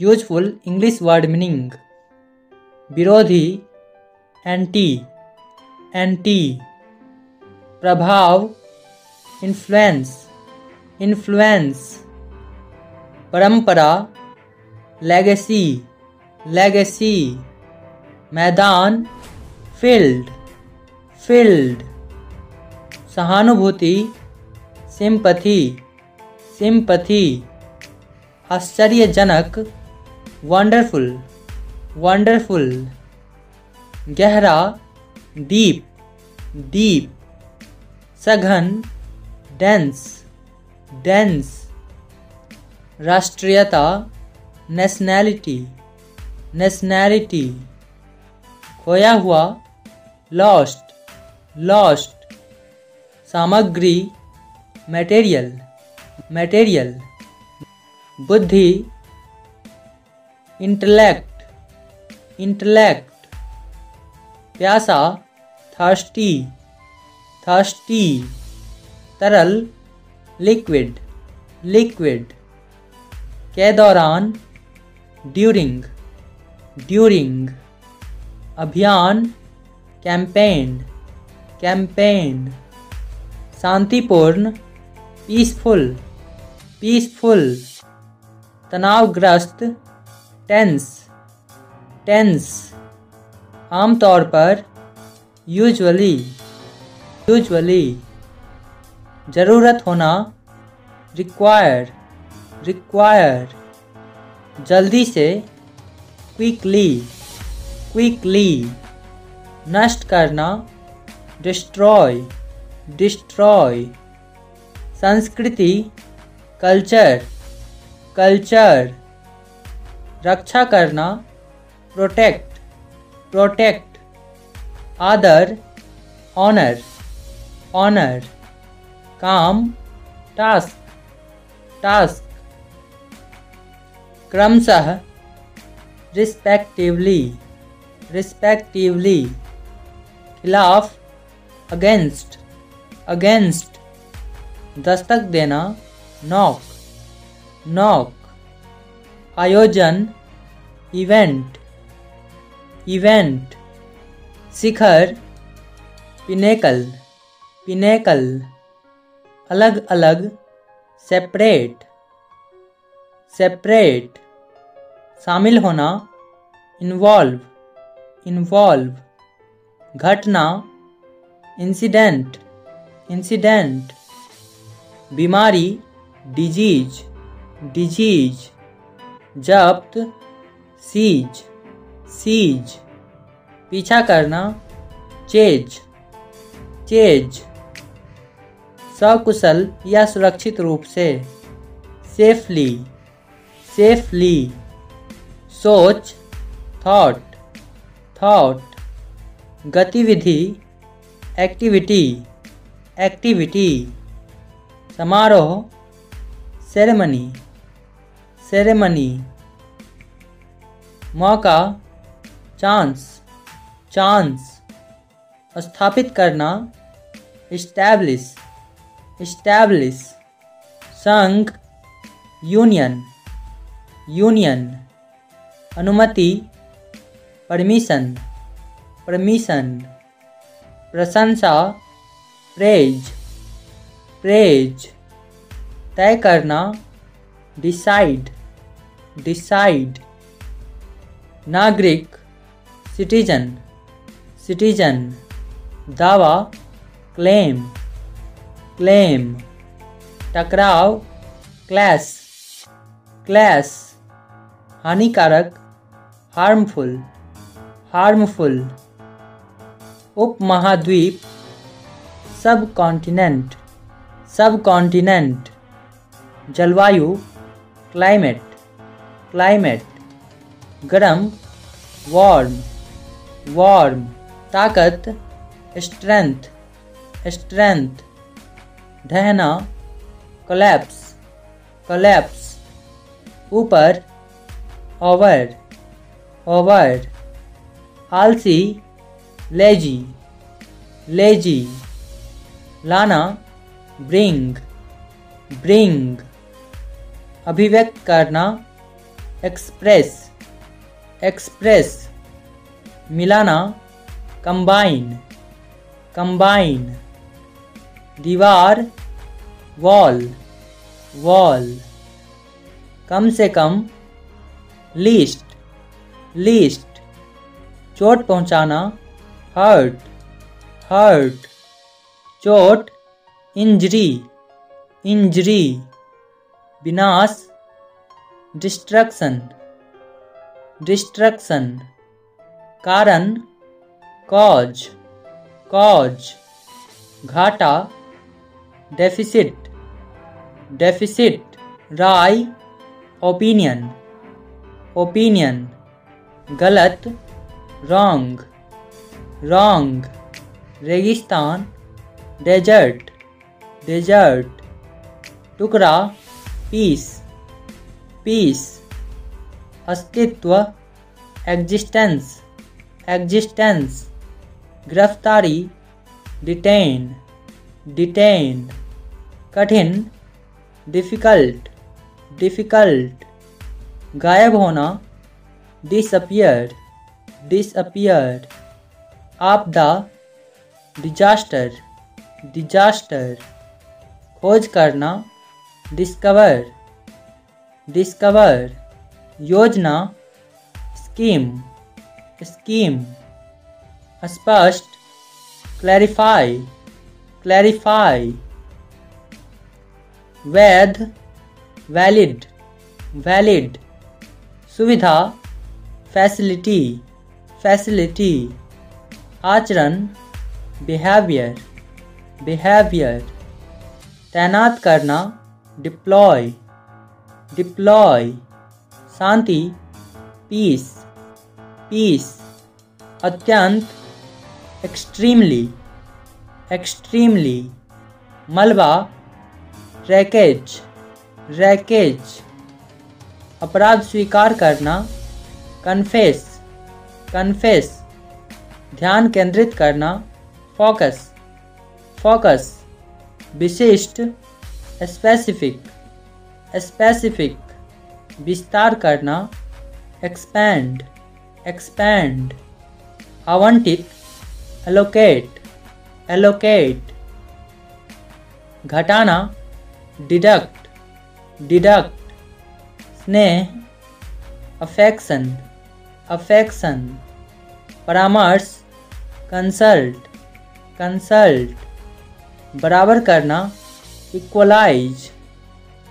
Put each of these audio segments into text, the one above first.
Useful English word meaning. विरोधी anti anti प्रभाव influence influence परंपरा लेगेसी लेगेसी मैदान फ़ील्ड फ़ील्ड सहानुभूति सिंपथी सिंपथी आश्चर्यजनक वंडरफुल वंडरफुल गहरा डीप डीप सघन डेंस डेंस राष्ट्रीयता नेशनैलिटी नेशनैलिटी खोया हुआ लॉस्ट लॉस्ट सामग्री मटेरियल मटेरियल बुद्धि इंटेलेक्ट इंटेलेक्ट प्यासा थर्स्टी थर्स्टी तरल लिक्विड लिक्विड के दौरान ड्यूरिंग ड्यूरिंग अभियान कैंपेन कैंपेन शांतिपूर्ण पीसफुल पीसफुल तनावग्रस्त टेंस टेंस आमतौर पर यूजुअली यूजुअली ज़रूरत होना रिक्वायर रिक्वायर जल्दी से क्विकली क्विकली नष्ट करना डिस्ट्रॉय डिस्ट्रॉय संस्कृति कल्चर कल्चर रक्षा करना प्रोटेक्ट प्रोटेक्ट आदर ऑनर ऑनर काम टास्क टास्क क्रमशः रिस्पेक्टिवली रिस्पेक्टिवली खिलाफ अगेंस्ट अगेंस्ट दस्तक देना नॉक नॉक आयोजन इवेंट इवेंट शिखर पिनेकल पिनेकल अलग अलग सेपरेट सेपरेट शामिल होना इन्वॉल्व इन्वॉल्व घटना इंसिडेंट इंसिडेंट बीमारी डिज़ीज़ डिज़ीज़ जब्त सीज सीज पीछा करना। चेज चेज सकुशल या सुरक्षित रूप से। सेफली सेफली सोच। थॉट थॉट गतिविधि। एक्टिविटी एक्टिविटी समारोह। सेरेमनी सेरेमनी मौका चांस चांस स्थापित करना इस्टैब्लिश इस्टैब्लिश संघ यूनियन यूनियन अनुमति परमिशन परमिशन प्रशंसा प्रेज प्रेज तय करना डिसाइड डिसाइड नागरिक, सिटीजन सिटीजन, दावा, क्लेम क्लेम, टकराव, क्लैश क्लैश, हानिकारक, हार्मफुल हार्मफुल, उपमहाद्वीप सब कॉन्टिनेंट सब कॉन्टिनेंट जलवायु, क्लाइमेट क्लाइमेट गर्म वार्म वार्म ताकत स्ट्रेंथ स्ट्रेंथ ढहना कोलैप्स कोलैप्स ऊपर ओवर ओवर आलसी लेजी लेजी लाना ब्रिंग ब्रिंग अभिव्यक्त करना एक्सप्रेस एक्सप्रेस मिलाना कंबाइन कंबाइन दीवार वॉल वॉल कम से कम लिस्ट लिस्ट चोट पहुंचाना हर्ट हर्ट चोट इंजरी इंजरी विनाश डिस्ट्रक्शन डिस्ट्रक्शन। कारण, कॉज कॉज। घाटा डेफिसिट डेफिसिट राय ओपिनियन ओपिनियन गलत रॉन्ग रॉन्ग रेगिस्तान डेजर्ट डेजर्ट टुकड़ा पीस पीस अस्तित्व एग्जिस्टेंस एग्जिस्टेंस गिरफ्तारी डिटेन डिटेन कठिन डिफ़िकल्ट डिफ़िकल्ट गायब होना डिसअपियर डिसअपियर आपदा डिजास्टर डिजास्टर खोज करना डिस्कवर डिस्कवर योजना, स्कीम स्कीम, स्पष्ट क्लैरिफाई क्लैरिफाई वैध वैलिड वैलिड सुविधा फैसिलिटी फैसिलिटी आचरण बिहेवियर बिहेवियर तैनात करना डिप्लॉय डिप्लॉय शांति पीस पीस अत्यंत एक्सट्रीमली एक्सट्रीमली मलबा रैकेज रैकेज अपराध स्वीकार करना कन्फेस कन्फेस ध्यान केंद्रित करना फोकस फोकस विशिष्ट स्पेसिफिक स्पेसिफिक विस्तार करना एक्सपैंड एक्सपैंड आवंटित एलोकेट एलोकेट घटाना डिडक्ट डिडक्ट स्नेह अफेक्शन अफेक्शन परामर्श कंसल्ट कंसल्ट बराबर करना इक्वलाइज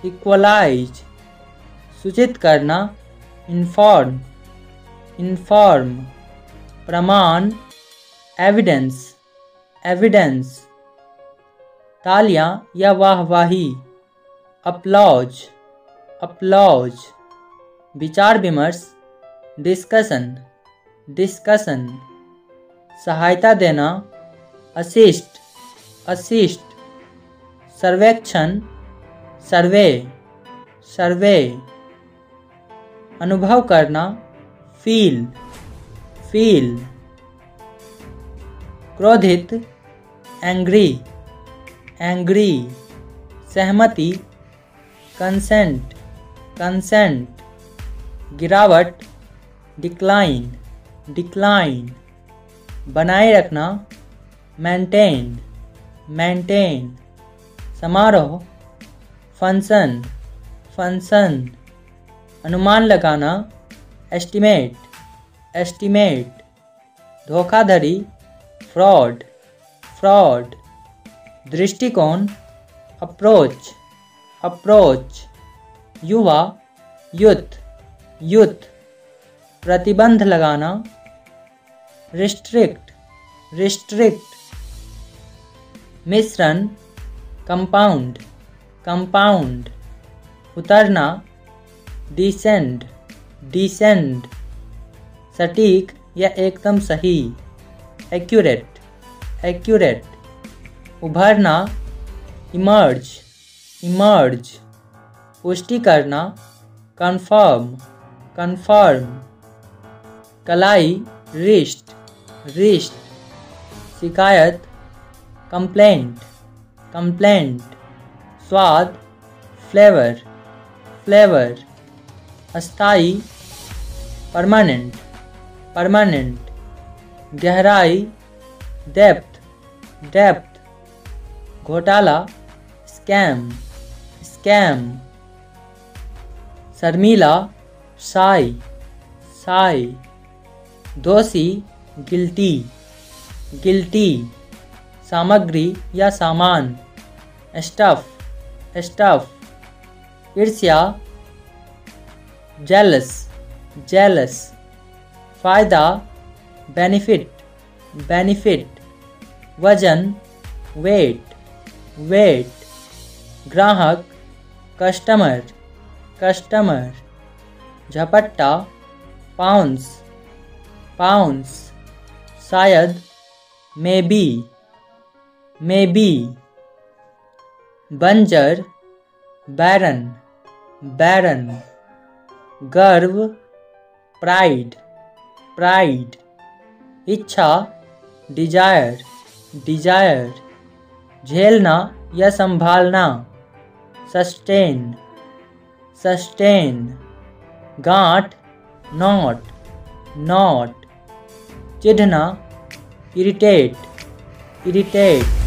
इक्वलाइज सूचित करना इन्फॉर्म इन्फॉर्म प्रमाण एविडेंस एविडेंस तालियाँ या वाहवाही अपलॉज अपलॉज विचार विमर्श डिस्कशन डिस्कशन सहायता देना असिस्ट असिस्ट सर्वेक्षण, सर्वे सर्वे। अनुभव करना फील फील क्रोधित एंग्री एंग्री सहमति कंसेंट कंसेंट गिरावट डिक्लाइन डिक्लाइन बनाए रखना मेंटेन मेंटेन समारोह फ़ंक्शन फ़ंक्शन अनुमान लगाना एस्टिमेट एस्टिमेट धोखाधड़ी फ्रॉड फ्रॉड दृष्टिकोण अप्रोच अप्रोच युवा युथ युथ प्रतिबंध लगाना रिस्ट्रिक्ट रिस्ट्रिक्ट मिश्रण कंपाउंड कंपाउंड उतरना डिसेंड डिसेंड, सटीक या एकदम सही एक्यूरेट एक्यूरेट उभरना इमर्ज इमर्ज पुष्टि करना कंफर्म कंफर्म कलाई रिस्ट रिस्ट शिकायत कंप्लेंट कंप्लेंट स्वाद फ्लेवर फ्लेवर अस्थाई परमानेंट परमानेंट गहराई डेप्थ डेप्थ घोटाला स्कैम स्कैम शर्मिला, साई साई, दोषी गिल्टी गिल्टी सामग्री या सामान स्टफ़ स्टफ़ ईर्ष्या जेलस जेलस फ़ायदा बेनिफिट बेनिफिट वज़न वेट वेट ग्राहक कस्टमर कस्टमर झपट्टा पाउंस पाउंस शायद मे बी मे बी बंजर बैरन बैरन गर्व प्राइड प्राइड इच्छा डिज़ायर डिज़ायर झेलना या संभालना सस्टेन सस्टेन गांठ नॉट नॉट चिढ़ना इरिटेट इरिटेट